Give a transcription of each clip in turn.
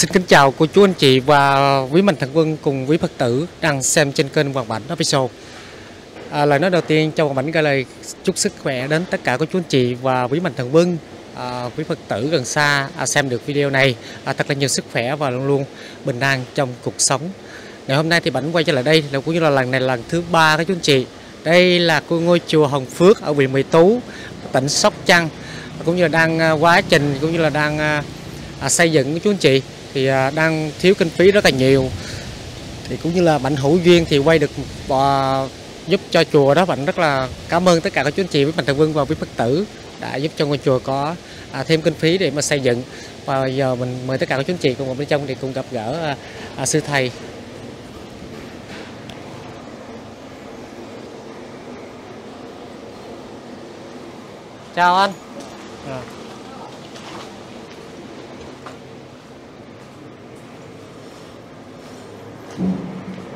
Xin kính chào cô chú anh chị và quý mạnh thần quân cùng quý Phật tử đang xem trên kênh Hoàng Bảnh Official. À, lời nói đầu tiên cho Hoàng Bảnh gửi lời chúc sức khỏe đến tất cả cô chú anh chị và quý mạnh thần quân, à, quý Phật tử gần xa à, xem được video này à, thật là nhiều sức khỏe và luôn luôn bình an trong cuộc sống. Ngày hôm nay thì Bảnh quay trở lại đây là cũng như là lần này là lần thứ ba các chú anh chị. Đây là ngôi chùa Hồng Phước ở huyện Mỹ Tú, tỉnh Sóc Trăng cũng như là đang à, quá trình cũng như là đang à, à, xây dựng của chú anh chị thì à, đang thiếu kinh phí rất là nhiều. Thì cũng như là mạnh hữu duyên thì quay được và giúp cho chùa đó mạnh rất là cảm ơn tất cả các chú anh chị với mạnh thường quân và với phật tử đã giúp cho ngôi chùa có à, thêm kinh phí để mà xây dựng. Và giờ mình mời tất cả các chú anh chị cùng vào bên trong thì cùng gặp gỡ à, à, sư thầy. Chào anh. À.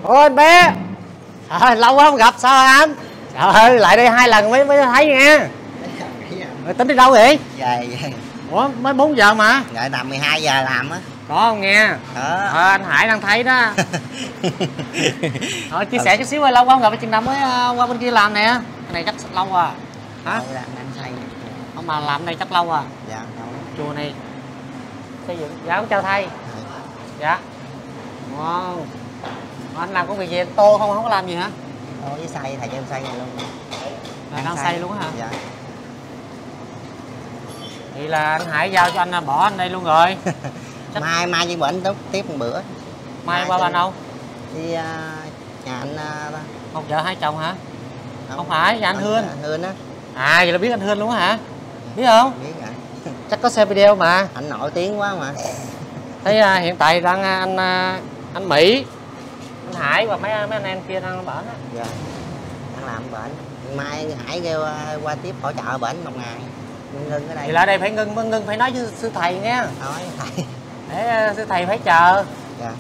Ôi anh bé. Trời lâu quá không gặp sao anh? Trời ơi lại đây hai lần mới mới thấy nha. Rồi tính đi đâu vậy? Về về. Ủa mới 4 giờ mà. Ngày tầm 12 giờ làm á. Có không nghe? Ờ anh Hải đang thấy đó. Thôi chia sẻ chút xíu ơi lâu quá không gặp chừng nào mới ờ, qua bên kia làm nè. Cái này chắc lâu à Hả? Đâu làm anh xây Ông mà làm này chắc lâu à dạ Chùa này xây dựng Dạ ông chào thầy. Dạ. Wow Anh làm công việc gì? Tô không không có làm gì hả? Đâu với xây thầy cho em này luôn. Là đang xây luôn hả? Dạ. Vậy là anh Hải giao cho anh là bỏ anh đây luôn rồi. Chắc- mai mai với bệnh tốt tiếp một bữa. Mai qua bên đâu? Đi à, nhà anh à, đó. Một vợ hai chồng hả? Không. Phải, nhà anh Hương. anh Hương á. À vậy là biết anh Hương luôn hả? Biết không? Biết rồi. Chắc có xem video mà. Anh nổi tiếng quá mà. Thấy à, hiện tại đang à, anh à, anh Mỹ Anh Hải và mấy mấy anh em kia đang ở bển á. Dạ. Đang làm bệnh mai hải kêu à, qua tiếp hỗ trợ bệnh một ngày. Ngưng ở đây. Thì lại đây phải ngưng ngưng phải nói với sư thầy nghe. Nói thầy. Để à, sư thầy phải chờ. Dạ.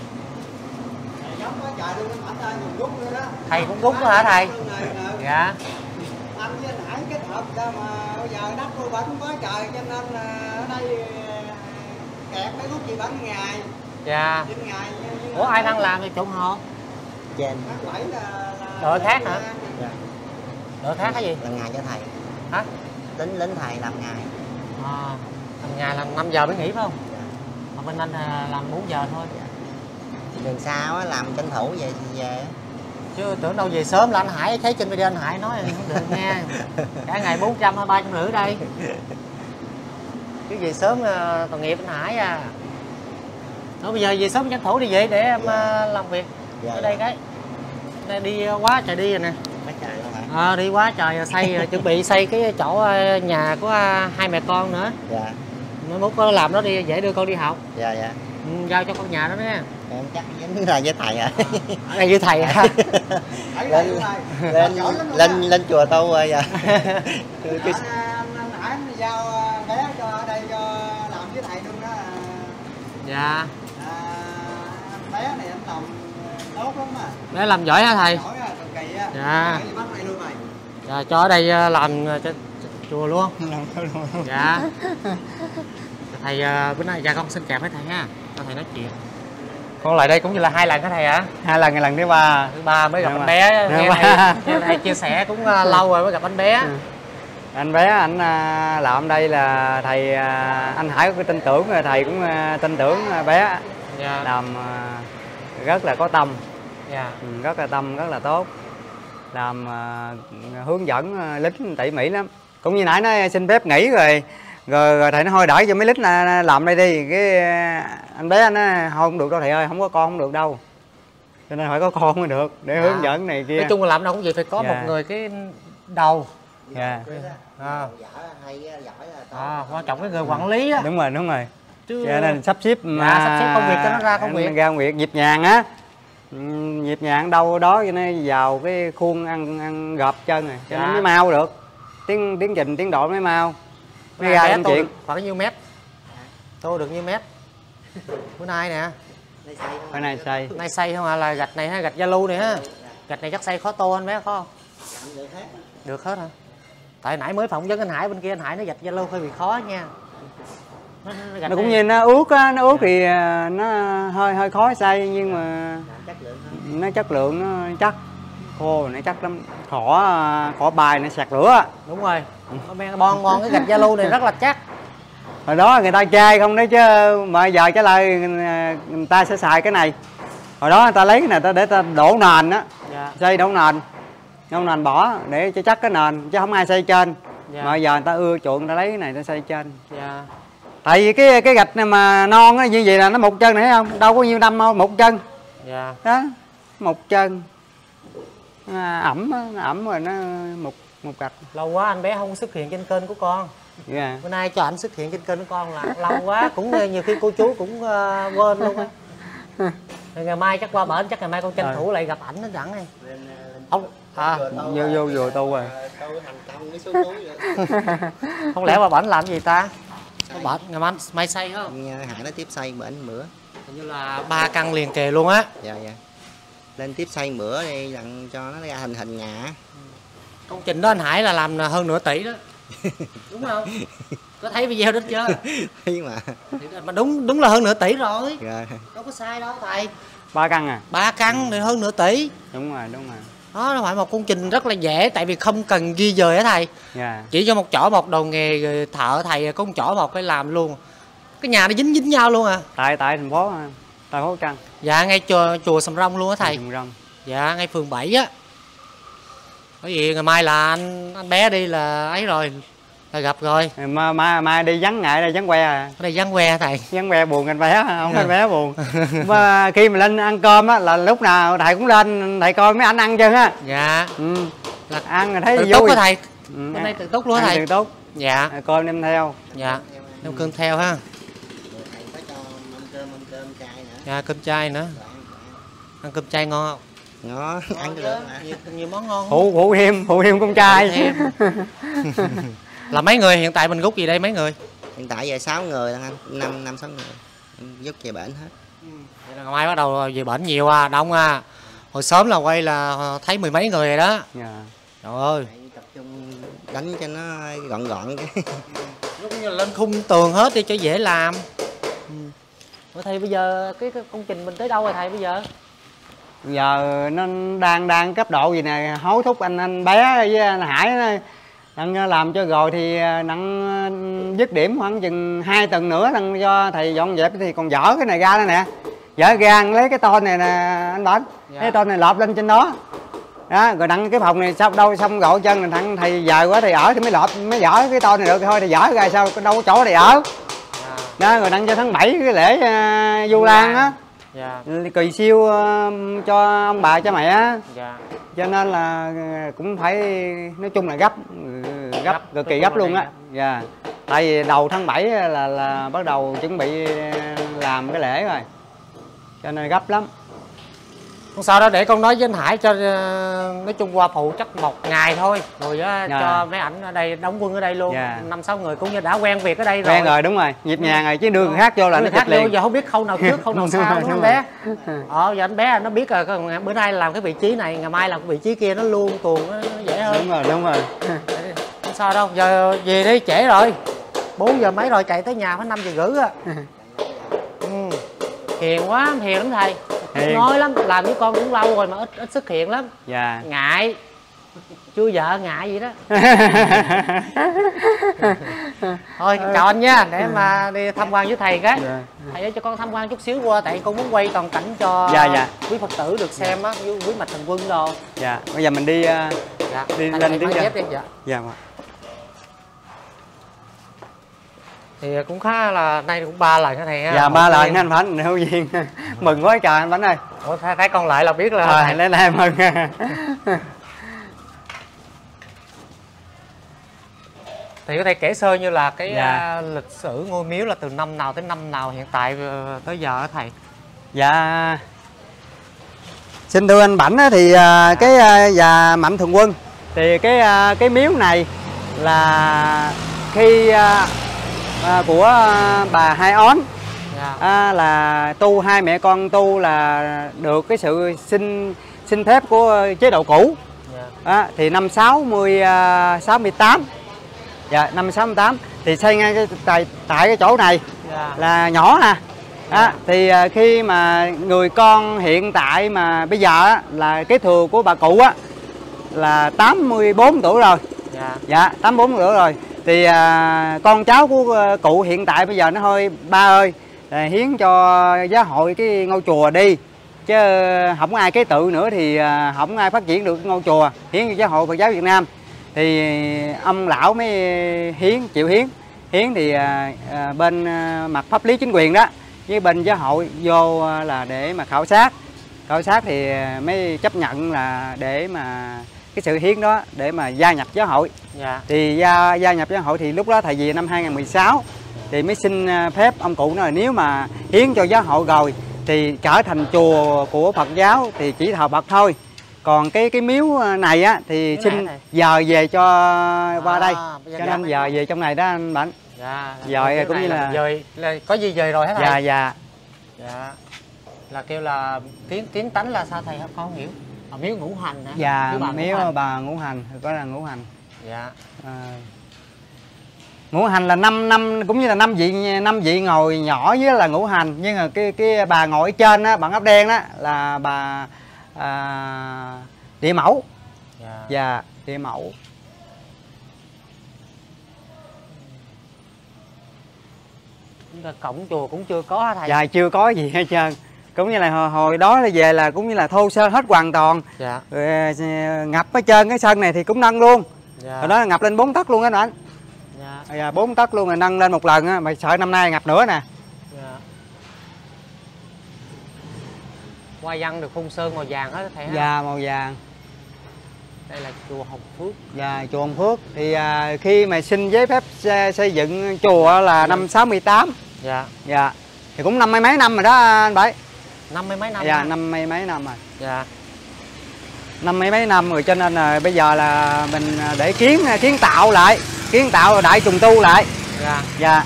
Thầy cũng đó hả thầy? Dạ. Anh với anh Hải kết hợp ra mà bây giờ đất tôi vẫn quá trời cho nên là ở đây ờ, kẹt mấy phút gì vẫn ngày. Dạ. Ngày Ủa ai đang làm thì trụng hồ trên Đội khác hả? dạ. Đội khác cái gì? Làm ngày cho thầy. Hả? Lính lính thầy làm ngày. À, Làm nhà làm 5 giờ mới nghỉ phải không? Dạ. Mà bên anh à, làm 4 giờ thôi. Đường sau á làm tranh thủ về về chứ tưởng đâu về sớm là anh Hải thấy trên video anh Hải nói không được nha cả ngày 400 hay ba trăm rưỡi đây. Chứ về sớm ờ, tội nghiệp anh Hải à. Thôi bây giờ về sớm tranh thủ đi vậy để em ờ, làm việc Dạ, ở đây cái. Đây đi quá trời đi rồi nè. À, đi quá trời xây rồi, chuẩn bị xây cái chỗ ờ, nhà của ờ, hai mẹ con nữa. Dạ. Mới mốt có làm đó đi dễ đưa con đi học. Dạ dạ. Ừ, giao cho con nhà đó nha. Em chắc dính ra với thầy rồi ở đây với thầy à. Lên lên lên lên chùa tu rồi dạ giao bé cho ở đây cho làm với thầy luôn đó. Dạ bé làm giỏi hả thầy? À Dạ. Dạ cho ở đây ờ, làm ờ, cho, chùa luôn. Dạ. Thầy ờ, bữa nay dạ con xin kèm với thầy ha. Cho thầy nói chuyện. Con lại đây cũng như là hai lần hả thầy hả hai lần lần thứ ba. Thứ ba mới gặp Dạ anh bé. Dạ nghe thầy, nghe thầy chia sẻ cũng lâu rồi mới gặp anh bé. Ừ. anh bé anh làm đây là thầy anh Hải có cái tin tưởng thầy cũng tin tưởng bé. Dạ. Làm rất là có tâm dạ ừ, rất là tâm rất là tốt làm à, hướng dẫn à, lính tỉ mỉ lắm cũng như nãy nói xin phép nghỉ rồi rồi, rồi thầy nó thôi đợi cho mấy lính là làm đây đi cái à, anh bé anh nói thôi không được đâu thầy ơi không có con không được đâu cho nên phải có con mới được để Dạ. hướng dẫn này kia nói chung là làm đâu cũng vậy phải có Dạ. một người cái đầu dạ à, là tốt à, quan trọng cái người quản lý á đúng rồi đúng rồi chứ cho nên sắp xếp mà sắp xếp công việc cho nó ra công việc. ra công việc nhịp nhàng á. Ừ, nhịp nhàng đâu đó cho nó vào cái khuôn ăn ăn gọp chân rồi cho Dạ. nó mới mau được. Tiến tiến trình tiến độ mới mau. Mới ra công chuyện khoảng nhiêu mét? Tô được nhiêu mét? Bữa nay nè. Bữa nay xây nay xây không à là gạch này ha gạch zalo này ha gạch này chắc xây khó tô anh bé khó không? Được hết hả? Tại nãy mới phỏng vấn anh Hải bên kia anh Hải nói gạch zalo hơi bị khó nha nó cũng như nó ướt á nó ướt thì à, nó hơi hơi khó xay nhưng mà chất lượng hơn. nó chất lượng nó chắc. Khô nó chắc lắm. Khỏi à, khỏi bài nó sạc lửa đúng rồi. Bon bon cái gạch Zalo này rất là chắc. Hồi đó người ta chê không đấy chứ mà giờ trả lời người người ta sẽ xài cái này. Hồi đó người ta lấy cái này ta để ta đổ nền á. Dạ. Xây đổ nền. Đổ nền bỏ để cho chắc cái nền chứ không ai xây trên. Dạ. mà giờ người ta ưa chuộng người ta lấy cái này ta xây trên. Dạ tại vì cái cái gạch này mà non á như vậy là nó một chân này thấy không? Đâu có nhiêu năm đâu một chân. Dạ. Đó một chân. À, ẩm ẩm rồi nó một một gạch. Lâu quá anh bé không xuất hiện trên kênh của con. Dạ. Bữa nay cho ảnh xuất hiện trên kênh của con là lâu quá cũng ờ, nhiều khi cô chú cũng ờ, quên luôn á. Ngày mai chắc qua bển chắc ngày mai con tranh thủ lại gặp ảnh nó lên lên không. à, vô vô vừa tu rồi. không lẽ qua bển làm gì ta bển ngày mai mai xây không? Hải nó tiếp xây bển bữa hình như là ba căn liền kề luôn á. Dạ dạ. Lên tiếp xây bữa đi dặn cho nó ra hình hình nhà. Công trình đó anh Hải là làm hơn nửa tỷ đó. Đúng không? Có thấy video đó chưa? Thấy mà. Thì mà đúng đúng là hơn nửa tỷ rồi. Rồi đâu có sai đâu thầy. Ba căn à? Ba căn thì hơn nửa tỷ. Đúng rồi đúng rồi đó nó phải một công trình rất là dễ tại vì không cần di dời á thầy. Dạ. Chỉ cho một chỗ một đầu nghề rồi thợ thầy có một chỗ một cái làm luôn. Cái nhà nó dính dính nhau luôn à. Tại tại thành phố à, tại phố căn dạ ngay chùa chùa sầm rông luôn á thầy. Trùng rong dạ ngay phường 7 á. Bởi vì ngày mai là anh anh bé đi là ấy rồi là gặp rồi. Mà mai mai đi vắng ngại đây vắng que à? Ở đây vắng que thầy? Vắng que buồn anh bé không anh bé buồn. Mà khi mà lên ăn cơm á là lúc nào thầy cũng lên thầy coi mấy anh ăn chân á dạ. Ừ. Là ăn rồi thấy tự vui. túc á thầy? Ừ. bên đây tự túc luôn thầy? từ tốt dạ. Rồi cơm đem theo. Dạ. Đem cơm theo ha. Rồi thầy có cho mâm cơm mâm cơm chay nữa dạ cơm chay nữa. Ăn cơm chay ngon không? Ngon ăn được nhiều, nhiều món ngon phụ phụ hiêm phụ hiêm con trai. là mấy người? Hiện tại mình rút gì đây? Mấy người? Hiện tại giờ 6 người anh. Năm năm sáu người. Giúp về bệnh hết. Vậy là ngày mai bắt đầu về bệnh nhiều à? Đông à? Hồi sớm là quay là thấy mười mấy người rồi đó. Dạ. Trời ơi. Tập trung đánh cho nó gọn gọn cái lúc như là lên khung tường hết đi cho dễ làm. Ừ. Thầy bây giờ cái, cái công trình mình tới đâu rồi thầy bây giờ? Giờ nó đang đang cấp độ gì nè? Hối thúc anh anh bé với anh hải nó đang làm cho rồi thì đang dứt điểm khoảng chừng hai tuần nữa đang cho thầy dọn dẹp thì còn dở cái này ra đây nè. Dở ra lấy cái tôn này nè anh bển Dạ. cái tôn này lọp lên trên đó. Đó rồi đặng cái phòng này sao đâu xong gội chân là thằng thầy dài quá thầy ở thì mới lọp mới dở cái tôn này được. Thôi thầy dở ra sao đâu có chỗ thầy ở. Đó rồi đặng cho tháng 7 cái lễ uh, du lan á dạ. Kỳ siêu ờ, cho ông bà cha mẹ á. Dạ. Cho nên là ờ, cũng phải nói chung là gấp gấp Gấp, cực kỳ gấp luôn á. dạ. Tại vì đầu tháng 7 là là bắt đầu chuẩn bị làm cái lễ rồi. Cho nên gấp lắm không sao đâu để con nói với anh Hải cho ờ, nói chung qua phụ chắc một ngày thôi. Rồi á, Dạ. cho mấy ảnh ở đây đóng quân ở đây luôn. Dạ. năm sáu người cũng như đã quen việc ở đây rồi quen rồi. đúng rồi. Nhịp nhàng rồi chứ đưa người khác vô là nó Người chụp khác vô liền. giờ không biết khâu nào trước khâu nào sau đúng không bé? ờ giờ anh bé nó biết rồi bữa nay làm cái vị trí này ngày mai làm cái vị trí kia nó luôn tuồng nó, nó dễ hơn đúng rồi đúng rồi. Không sao đâu giờ về đi trễ rồi. 4 giờ mấy rồi chạy tới nhà phải 5 giờ rưỡi á. Ừ. hiền quá hiền lắm thầy Hiền. nói lắm làm với con cũng lâu rồi mà ít ít xuất hiện lắm. Dạ. Ngại. Chưa vợ ngại gì đó. Thôi chào anh nha để mà đi tham quan với thầy cái. Dạ. thầy cho con tham quan chút xíu qua tại con muốn quay toàn cảnh cho Dạ, dạ. quý phật tử được xem á với quý mạch thần quân đồ. Dạ bây giờ mình đi ờ, dạ. Đi lên tiếng đi dạ. Dạ mà. Thì cũng khá là nay cũng ba lần cái ha dạ ba lần anh Phánh hữu duyên mừng quá trời anh Phánh ơi. Ủa, thấy, thấy con lại là biết là rồi lên đây mừng. Thì có thể kể sơ như là cái Dạ. à, lịch sử ngôi miếu là từ năm nào tới năm nào hiện tại ờ, tới giờ á thầy? Dạ. Xin thưa anh Bảnh thì à, cái à, và Mạnh Thường Quân thì cái à, cái miếu này là khi à, à, của à, bà Hai Ón. Dạ. À, là tu hai mẹ con tu là được cái sự xin xin phép của chế độ cũ. Dạ. À, thì năm 60 à, 68 dạ năm 68 thì xây ngay cái tại tại cái chỗ này Dạ. là nhỏ à đó, thì à, khi mà người con hiện tại mà bây giờ á, là cái thừa của bà cụ á là 84 tuổi rồi. Dạ. Dạ 84 tuổi rồi thì à, con cháu của à, cụ hiện tại bây giờ nó hơi ba ơi. À, hiến cho giáo hội cái ngôi chùa đi. Chứ không ai kế tự nữa thì à, không ai phát triển được ngôi chùa. Hiến cho giáo hội Phật giáo Việt Nam. Thì ông lão mới hiến chịu hiến. Hiến thì à, à, bên à, mặt pháp lý chính quyền đó với bên giáo hội vô à, là để mà khảo sát. Khảo sát thì à, mới chấp nhận là để mà cái sự hiến đó để mà gia nhập giáo hội. Dạ. Thì gia gia nhập giáo hội thì lúc đó thầy về năm 2016 thì mới xin à, phép ông cụ nói là nếu mà hiến cho giáo hội rồi thì trở thành chùa của Phật giáo thì chỉ thờ Phật thôi. Còn cái cái miếu này á thì Miếu xin giờ về cho qua đây. cho dạ. nên giờ về. trong này đó anh Mạnh dạ Dời cái cũng như là- dời là có gì dời rồi hả? Thầy dạ dạ. Dạ. Là kêu là tiến tiến tánh là sao thầy không hiểu à, miếu ngũ hành hả? Dạ bà ngũ miếu hành. bà ngũ hành có là ngũ hành. Dạ. À, ngũ hành là năm năm cũng như là năm vị năm vị ngồi nhỏ với là ngũ hành. Nhưng mà cái cái bà ngồi ở trên á bằng ốc đen đó là bà à, địa mẫu. Dạ. Và địa mẫu. Chúng ta cổng chùa cũng chưa có thầy? Và chưa có gì hết trơn cũng như là hồi, hồi đó là về là cũng như là thô sơ hết hoàn toàn. Dạ. Rồi, à, ngập ở trên cái sân này thì cũng nâng luôn. Dạ. Hồi đó ngập lên 4 tấc luôn á anh. Dạ. Dạ, 4 tấc luôn rồi nâng lên một lần á mà sợ năm nay ngập nữa nè. Dạ. Hoa văn được phun sơn màu vàng hết thầy ha? Và màu vàng. Đây là chùa Hồng Phước. Dạ, chùa Hồng Phước. Thì à, khi mà xin giấy phép xây, xây dựng chùa là năm 68 dạ. Dạ. Thì cũng năm mấy mấy năm rồi đó anh Bảy năm mươi mấy năm dạ năm mấy mấy năm rồi. Dạ. Năm mấy mấy năm rồi cho nên là bây giờ là mình để kiến kiến tạo lại kiến tạo đại trùng tu lại. Dạ. Dạ.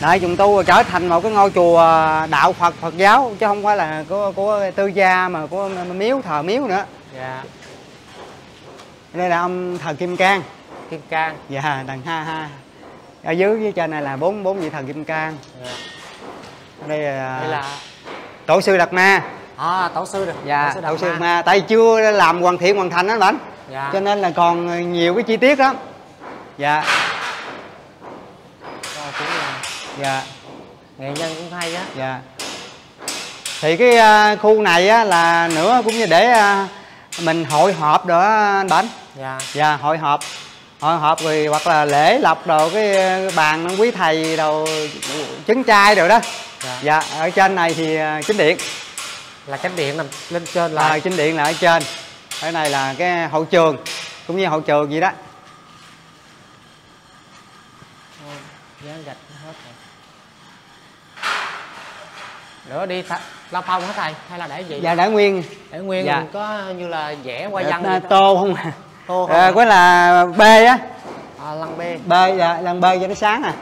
Đại trùng tu trở thành một cái ngôi chùa đạo Phật Phật giáo chứ không phải là của của tư gia mà của miếu thờ miếu nữa. Dạ. Đây là ông thờ Kim Cang. Kim cang. Dạ đằng ha ha. Ở dưới với trên này là bốn bốn vị thần Kim Cang. Dạ. đây là, đây là tổ sư Đạt Ma. À tổ sư được dạ tổ sư Ma. Đạt Ma. Tại chưa làm hoàn thiện hoàn thành đó anh dạ. Cho nên là còn nhiều cái chi tiết lắm. Dạ. Cũng là dạ. Nghệ nhân cũng hay á. Dạ. Thì cái à, khu này á, là nữa cũng như để à, mình hội họp đó anh Bảnh. Dạ. Dạ hội họp. Hội họp rồi hoặc là lễ lọc đồ cái à, bàn quý thầy đồ trứng chay rồi đó dạ. Dạ ở trên này thì à, chính điện. Là cánh điện nằm lên trên là là chính điện là ở trên. Cái này là cái hậu trường cũng như hậu trường gì đó. Dán gạch hết rồi. Nữa đi th- lao phong hả thầy hay là để gì? Dạ đã nguyên. Để nguyên dạ. có như là vẽ hoa văn à, tô không à? Tô không à, à? có là b á. À, lăng bê b dạ lần b cho nó sáng à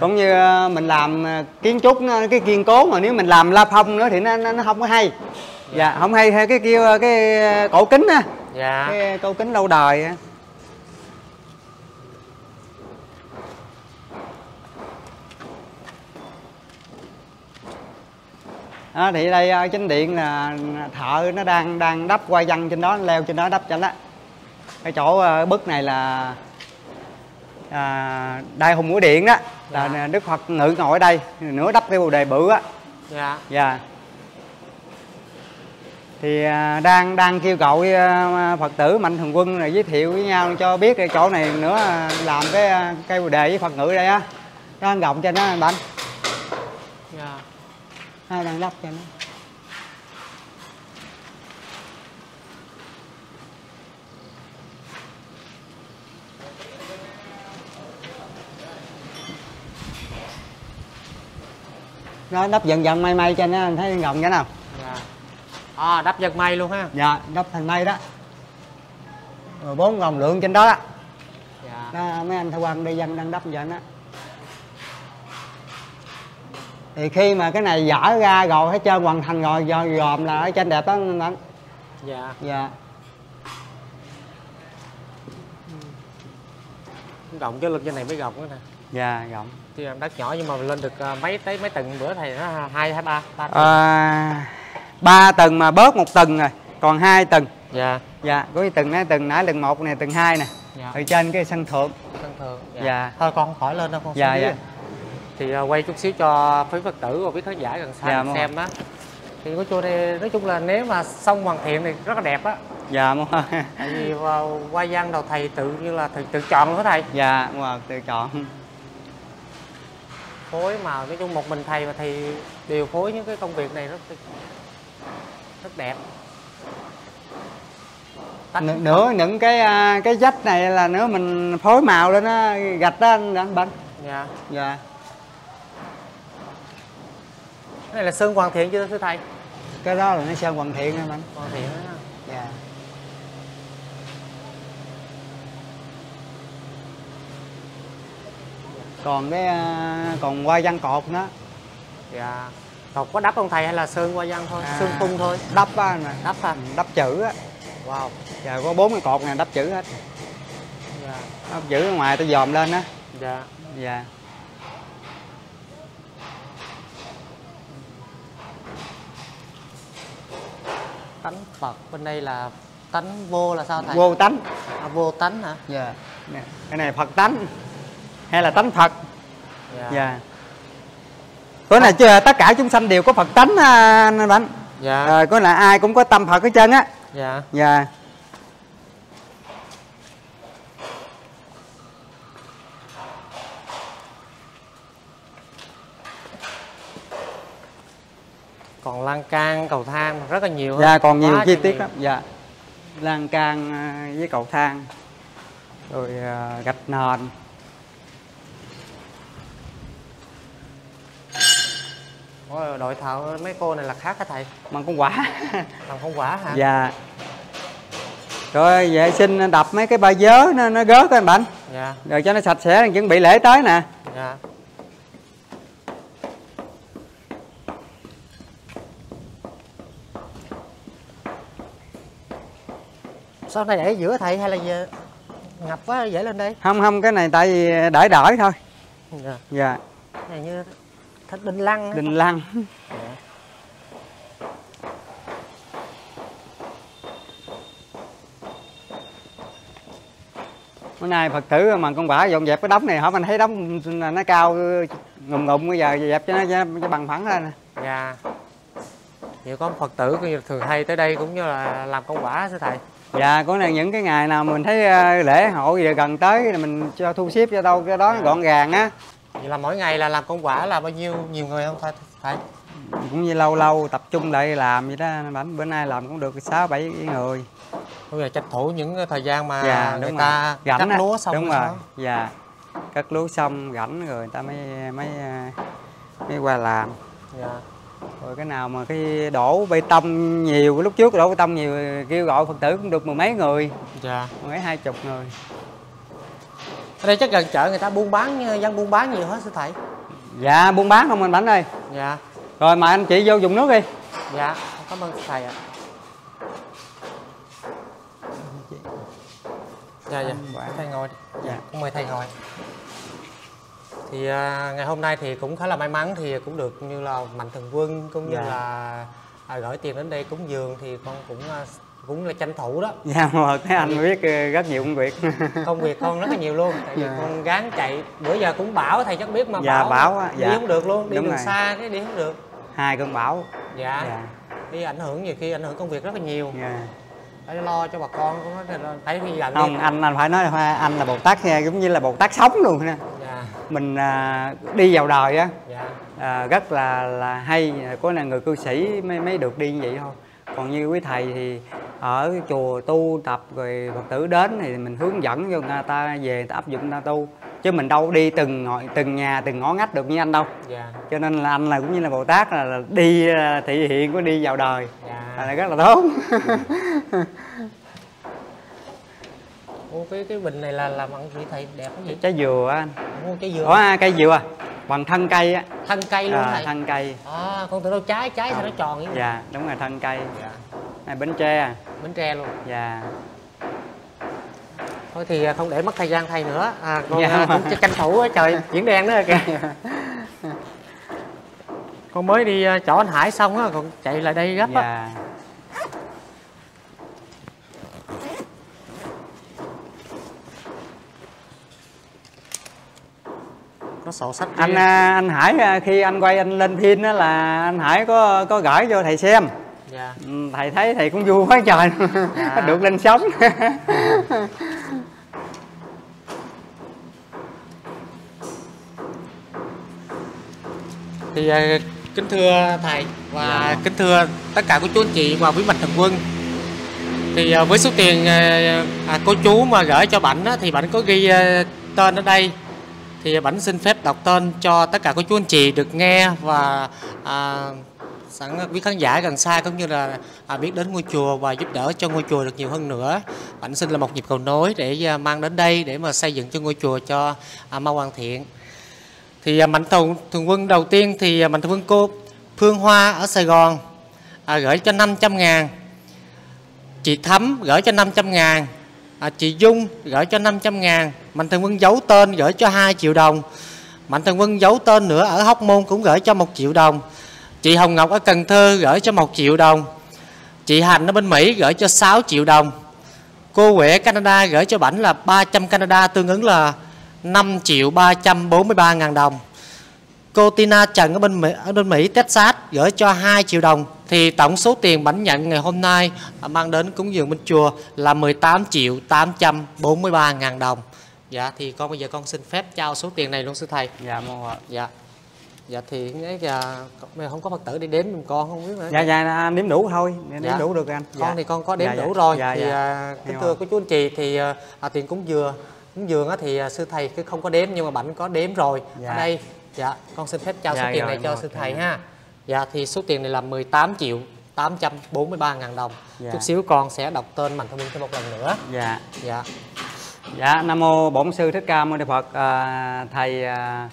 cũng như ờ, mình làm ờ, kiến trúc nó, cái kiên cố mà nếu mình làm la phong nữa thì nó nó, nó không có hay. Dạ không hay theo cái kia cái ờ, cổ kính á. Dạ. Cái cổ kính lâu đời á. Đó, thì đây chính điện là thợ nó đang đang đắp qua văn trên đó leo trên đó đắp cho đó cái chỗ ờ, bức này là à, đại hùng mũi điện đó là Dạ. đức phật ngự ngồi ở đây nửa đắp cái bồ đề bự á. Dạ. Dạ. Thì à, đang đang kêu gọi à, phật tử mạnh thường quân rồi giới thiệu với nhau cho biết cái chỗ này nữa à, làm cái cây bồ đề với phật ngự đây á. Nó gọng trên đó anh bánh dạ. Nó đang đắp cho nó nó đắp dần dần may may cho nó anh thấy gọng cái nào. Dạ. À đắp giật mây luôn ha. Dạ đắp thành mây đó. Rồi bốn vòng lượng trên đó đó. Dạ. Đó, mấy anh thợ quan đi dân đang đắp vậy đó thì khi mà cái này dở ra rồi hết trơn hoàn thành rồi do dòm là ở trên đẹp đó anh dạ. Dạ. Gọng cái lưng trên này mới gọng nữa nè. Dạ rộng Tuy là đất nhỏ nhưng mà lên được à, mấy tới mấy tầng bữa thầy nó hai hai ba ba tầng. à, ba tầng mà bớt một tầng rồi còn hai tầng. Dạ. Dạ có cái tầng này tầng nãy tầng một này tầng hai nè. Dạ. Ở trên cái sân thượng. Sân thượng Dạ. thôi con không khỏi lên đâu con Dạ, dạ. thì à, quay chút xíu cho quý phật tử và quý khán giả gần xa Dạ, xem á. Thì nói chung đây nói chung là nếu mà xong hoàn thiện thì rất là đẹp á. Dạ mua tại vì qua văn đầu thầy tự như là thầy tự chọn luôn đó thầy. Dạ mua tự chọn phối mà nói chung một mình thầy và thầy điều phối những cái công việc này rất rất đẹp. Tách- N- nữa những cái à, cái dách này là nữa mình phối màu lên á gạch đó anh anh bánh dạ. Dạ. Cái này là sơn hoàn thiện chưa thưa thầy? Cái đó là nó sơn hoàn thiện anh bánh hoàn thiện đó ha. dạ còn cái à, còn qua văn cột nữa. Dạ. Còn có đắp không thầy hay là sơn qua văn thôi? À. sơn phun thôi? đắp á nè đắp à đắp chữ á. Wow. Dạ có bốn cái cột này đắp chữ hết. Dạ. Đắp chữ ở ngoài tôi dòm lên á. Dạ. Dạ. Tánh phật bên đây là tánh vô là sao thầy? Vô tánh. À, vô tánh hả? Dạ. Nè cái này phật tánh hay là tánh phật? Dạ. Dạ. Cái này chưa tất cả chúng sanh đều có phật tánh á, anh bánh dạ. À, có là ai cũng có tâm phật hết trơn á. Dạ. Dạ. Còn lan can cầu thang rất là nhiều dạ còn nhiều Quá chi tiết nhiều. lắm. Dạ. Lan can à, với cầu thang. Rồi à, gạch nền Ôi, đội thợ mấy cô này là khác hả thầy? Bằng con quả. Làm không quả hả? Dạ. Rồi vệ sinh đập mấy cái ba vớ nó nó gớt anh bạn dạ. Rồi cho nó sạch sẽ chuẩn bị lễ tới nè. Dạ. Sao này để giữa thầy hay là giờ ngập quá dễ lên đây? Không không cái này tại vì đãi đãi thôi. Dạ. dạ. Này như thạch đinh lăng đình lăng. Dạ. bữa nay phật tử mà con quả dọn dẹp cái đống này hả? Mình thấy đống là nó cao ngùm ngụm bây giờ dẹp cho nó cho nó bằng phẳng ra nè. Dạ. Nhiều con phật tử thường hay tới đây cũng như là làm công quả sư thầy? Dạ có này những cái ngày nào mình thấy ờ, lễ hội giờ gần tới thì mình cho thu xếp cho đâu cái đó nó gọn gàng á vậy là mỗi ngày là làm công quả là bao nhiêu nhiều người không? Thầy thầy cũng như lâu lâu tập trung lại làm vậy đó bánh bữa nay làm cũng được sáu bảy người. Bây giờ tranh thủ những thời gian mà dạ người ta rồi. cắt lúa xong đúng rồi đó. dạ cắt lúa xong rảnh rồi người ta mới mới mới qua làm. Dạ. Rồi cái nào mà cái đổ bê tông nhiều lúc trước đổ bê tông nhiều kêu gọi phật tử cũng được mười mấy người. Dạ. Mấy hai chục người ở đây chắc gần chợ người ta buôn bán dân buôn bán nhiều hết sư thầy. Dạ buôn bán không anh bánh ơi. Dạ. Rồi mà anh chị vô dùng nước đi. Dạ cảm ơn thầy ạ. Dạ dạ. Quả. thầy ngồi. Dạ Dạ. cũng mời thầy ngồi. Thì à, ngày hôm nay thì cũng khá là may mắn thì cũng được như là mạnh thường quân cũng như Dạ. là à, gửi tiền đến đây cúng dường thì con cũng à, cũng là tranh thủ đó. Dạ mà thấy anh biết ờ, rất nhiều công việc. Công việc con rất là nhiều luôn tại vì Dạ. con gán chạy bữa giờ cũng bảo thầy chắc biết mà Dạ, bảo, bảo á, đi dạ. không được luôn đi Đúng đường rồi. xa cái đi không được. Hai cơn bão dạ, dạ. Đi ảnh hưởng nhiều khi ảnh hưởng công việc rất là nhiều. Dạ. phải lo cho bà con cũng nói là phải đi dặn không đi anh anh phải nói là anh là bồ tát nha giống như là bồ tát sống luôn nè. Dạ. Mình à, đi vào đời á dạ. à, rất là là hay có là người cư sĩ mới mới được đi như vậy thôi còn như quý thầy thì ở chùa tu tập rồi phật tử đến thì mình hướng dẫn cho người ta về người ta áp dụng người ta tu. Chứ mình đâu đi từng ngõ, từng nhà từng ngõ ngách được như anh đâu. Dạ. Cho nên là anh là cũng như là bồ tát là, là đi à, thị hiện có đi vào đời. Dạ. Là rất là tốt. Ô, cái cái bình này là làm bằng gì thầy đẹp cái gì trái dừa anh. Mua trái dừa. Ủa, à, cây dừa bằng thân cây á. Thân cây luôn à, thầy thân cây. À con tưởng đâu trái trái thì nó tròn vậy? Dạ đúng rồi thân cây. Dạ. Này bánh tre. Bánh tre luôn. Dạ. Thôi thì không để mất thời gian thầy nữa. À, con Dạ. à, cũng tranh thủ á, trời chuyển đèn nữa kìa. Con mới đi à, chỗ anh Hải xong á còn chạy lại đây gấp á. Dạ có sổ sách anh à, anh Hải à, khi anh quay anh lên phim đó là anh Hải có có gửi cho thầy xem. Dạ. Ừ, thầy thấy thầy cũng vui quá trời. Dạ. được lên sóng. Thì à, kính thưa thầy và Dạ. kính thưa tất cả cô chú anh chị và quý mạnh thường quân. Thì à, với số tiền cô chú mà gửi cho bạn á, thì bạn có ghi tên ở đây thì Bảnh xin phép đọc tên cho tất cả cô chú anh chị được nghe và à, sẵn quý khán giả gần xa cũng như là à, biết đến ngôi chùa và giúp đỡ cho ngôi chùa được nhiều hơn nữa. Bảnh xin là một nhịp cầu nối để à, mang đến đây để mà xây dựng cho ngôi chùa cho à, mau hoàn thiện. Thì à, mạnh thường thường quân đầu tiên thì à, mạnh thường quân cô Phương Hoa ở Sài Gòn à, gửi cho 500 ngàn chị Thắm gửi cho 500 ngàn à, chị Dung gửi cho 500 ngàn. Mạnh Thường Quân giấu tên gửi cho 2 triệu đồng. Mạnh Thường Quân giấu tên nữa ở Hóc Môn cũng gửi cho 1 triệu đồng. Chị Hồng Ngọc ở Cần Thơ gửi cho 1 triệu đồng. Chị Hành ở bên Mỹ gửi cho 6 triệu đồng. Cô Huệ Canada gửi cho Bảnh là 300 Canada tương ứng là 5 triệu 343 ngàn đồng. Cô Tina Trần ở bên Mỹ, ở bên Mỹ Texas gửi cho 2 triệu đồng thì tổng số tiền Bảnh nhận ngày hôm nay à, mang đến cúng dường bên chùa là 18 triệu 843 ngàn đồng. Dạ thì con bây giờ con xin phép trao số tiền này luôn sư thầy. dạ mô Phật. Dạ. Dạ thì cái dạ, giờ không có Phật tử đi đếm giùm con không biết nữa. dạ dạ nếm đủ thôi nếm Dạ. đủ được anh Con dạ. thì con có đếm Dạ, đủ dạ. rồi. dạ, thì dạ. à, kính thưa cô chú anh chị thì à, à, tiền cúng dừa cúng dường thì à, sư thầy cứ không có đếm nhưng mà Bảnh có đếm rồi. Dạ. Ở đây dạ con xin phép trao Dạ, số tiền rồi, này cho rồi, sư dạ. thầy ha. Dạ thì số tiền này là 18 triệu 843 ngàn đồng. Dạ. Chút xíu con sẽ đọc tên Mạnh Thông Minh thêm một lần nữa. dạ Dạ. Dạ, Nam Mô Bổn Sư Thích Ca Mâu Ni Phật. À, thầy à,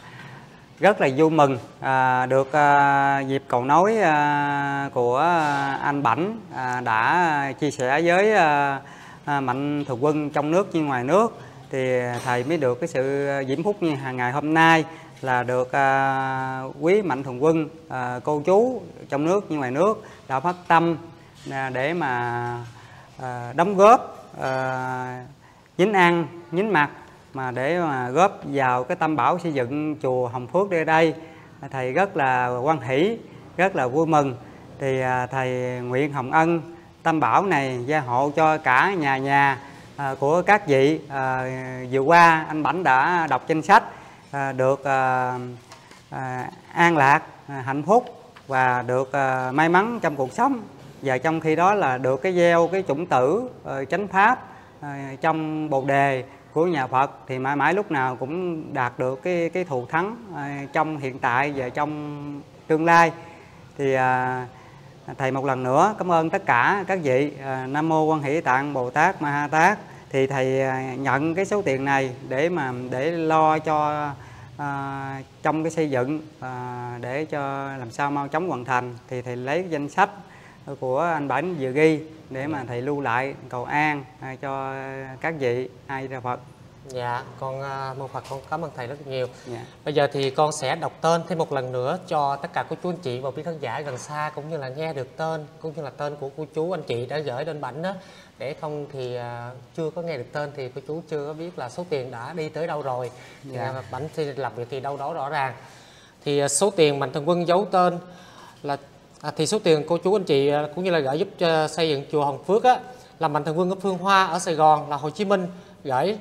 rất là vui mừng à, được à, dịp cầu nối à, của anh Bảnh à, đã chia sẻ với à, à, mạnh thường quân trong nước như ngoài nước thì thầy mới được cái sự diễm phúc như hàng ngày hôm nay là được à, quý mạnh thường quân à, cô chú trong nước như ngoài nước đã phát tâm à, để mà à, đóng góp à, nhín ăn nhín mặt mà để mà góp vào cái tâm bảo xây dựng chùa Hồng Phước đây đây. Thầy rất là quan hỷ rất là vui mừng. Thì à, thầy nguyện hồng ân tâm bảo này gia hộ cho cả nhà nhà à, của các vị à, vừa qua anh Bảnh đã đọc danh sách à, được à, à, an lạc à, hạnh phúc và được à, may mắn trong cuộc sống. Và trong khi đó là được cái gieo cái chủng tử ờ, chánh pháp ờ, trong bồ đề của nhà Phật thì mãi mãi lúc nào cũng đạt được cái cái thù thắng ờ, trong hiện tại và trong tương lai. Thì à, thầy một lần nữa cảm ơn tất cả các vị à, nam mô quan hỷ tạng bồ tát ma ha tát thì thầy à, nhận cái số tiền này để mà để lo cho à, trong cái xây dựng à, để cho làm sao mau chóng hoàn thành thì thầy lấy danh sách của anh Bảnh vừa ghi để mà thầy lưu lại cầu an à, cho các vị ai ra Phật. Dạ, con à, mô Phật con cảm ơn thầy rất nhiều. Dạ. Bây giờ thì con sẽ đọc tên thêm một lần nữa cho tất cả cô chú anh chị và quý khán giả gần xa cũng như là nghe được tên cũng như là tên của cô chú anh chị đã gửi lên bảnh đó để không thì à, chưa có nghe được tên thì cô chú chưa có biết là số tiền đã đi tới đâu rồi. Thì Dạ. à, bảnh thì làm việc thì đâu đó rõ ràng. Thì à, số tiền Mạnh Thường Quân giấu tên là à, thì số tiền cô chú anh chị à, cũng như là gửi giúp cho xây dựng chùa Hồng Phước á là Mạnh Thường Quân ở Phương Hoa ở Sài Gòn là Hồ Chí Minh gửi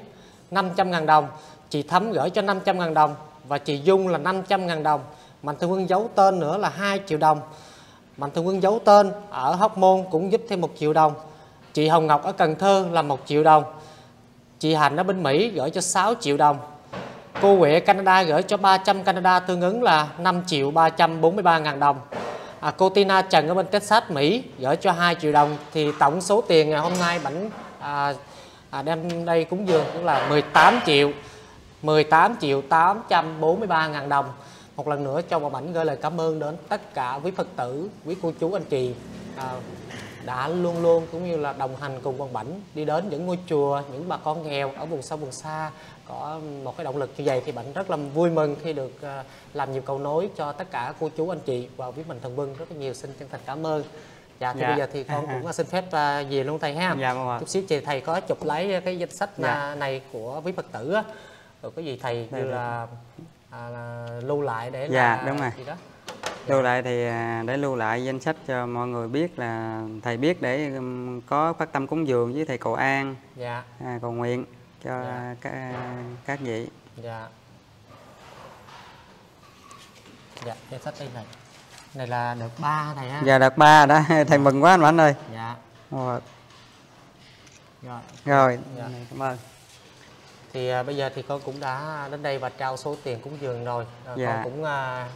500.000 đồng chị Thắm gửi cho 500.000 đồng và chị Dung là 500.000 đồng Mạnh Thường Quân giấu tên nữa là 2 triệu đồng Mạnh Thường Quân giấu tên ở Hóc Môn cũng giúp thêm 1 triệu đồng chị Hồng Ngọc ở Cần Thơ là 1 triệu đồng. Chị Hạnh ở bên Mỹ gửi cho 6 triệu đồng. Cô Huệ Canada gửi cho 300 Canada tương ứng là 5 triệu 343 ngàn đồng. À, cô Tina Trần ở bên Texas Mỹ gửi cho 2 triệu đồng. Thì tổng số tiền ngày hôm nay bảnh à, à, đem đây cúng dường cũng là 18 triệu 18 triệu 843 ngàn đồng. Một lần nữa cho bà Bảnh gửi lời cảm ơn đến tất cả quý Phật tử quý cô chú anh chị à, đã luôn luôn cũng như là đồng hành cùng quang bảnh đi đến những ngôi chùa những bà con nghèo ở vùng sâu vùng xa có một cái động lực như vậy thì bảnh rất là vui mừng khi được à, làm nhiều cầu nối cho tất cả cô chú anh chị và quý mình thần vân rất là nhiều xin chân thành cảm ơn. Dạ thì Dạ. bây giờ thì con cũng xin phép à, về luôn thầy ha. Dạ, vâng chút xíu chị thầy có chụp lấy cái danh sách Dạ. này của quý phật tử á. Rồi có gì thầy Đây, như là à, là lưu lại để Dạ, là đúng rồi. gì đó lưu lại thì à, để lưu lại danh sách cho mọi người biết là thầy biết để có phát tâm cúng dường với thầy cầu an. Dạ. À, cầu nguyện cho Dạ. các các vị. Dạ. Dạ danh sách đây này. Này là đợt ba này ha giờ đợt ba đã thầy mừng quá anh Mạnh ơi. Dạ. Rồi, rồi rồi. Dạ. cảm ơn. Thì à, bây giờ thì con cũng đã đến đây và trao số tiền cúng dường rồi. À, Dạ. con cũng à,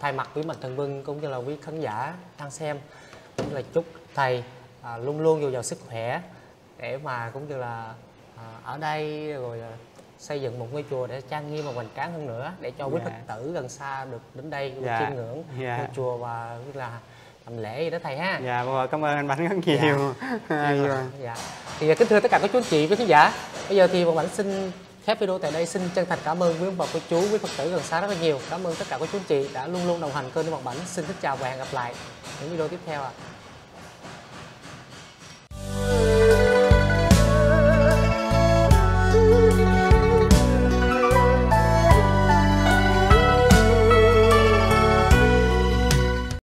thay mặt quý mạnh thần vương cũng như là quý khán giả đang xem cũng là chúc thầy à, luôn luôn dồi dào sức khỏe để mà cũng như là à, ở đây rồi xây dựng một ngôi chùa để trang nghiêm và hoành tráng hơn nữa để cho quý Dạ. phật tử gần xa được đến đây Dạ. chiêm ngưỡng Dạ. ngôi chùa và cũng là làm lễ gì đó thầy ha dạ rồi cảm ơn anh Mạnh rất nhiều Hay rồi. dạ. Thì kính thưa tất cả các chú anh chị với khán giả Bây giờ thì Hoàng Mạnh xin khép video tại đây. Xin chân thành cảm ơn quý ông bà cô chú, quý Phật tử gần xa rất là nhiều. Cảm ơn tất cả các chú chị đã luôn luôn đồng hành kênh Bằng Bảnh. Xin kính chào và hẹn gặp lại những video tiếp theo ạ.